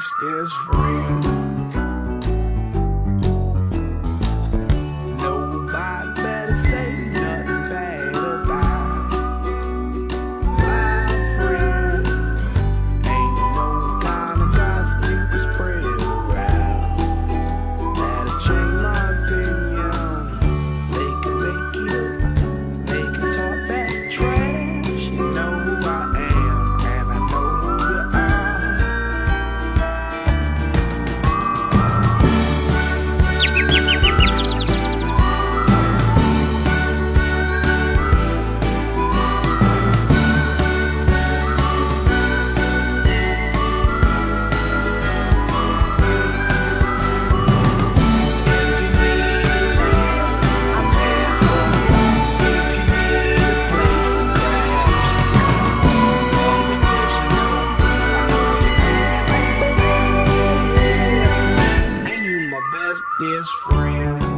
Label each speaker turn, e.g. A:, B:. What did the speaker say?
A: This is free. Bestest friend.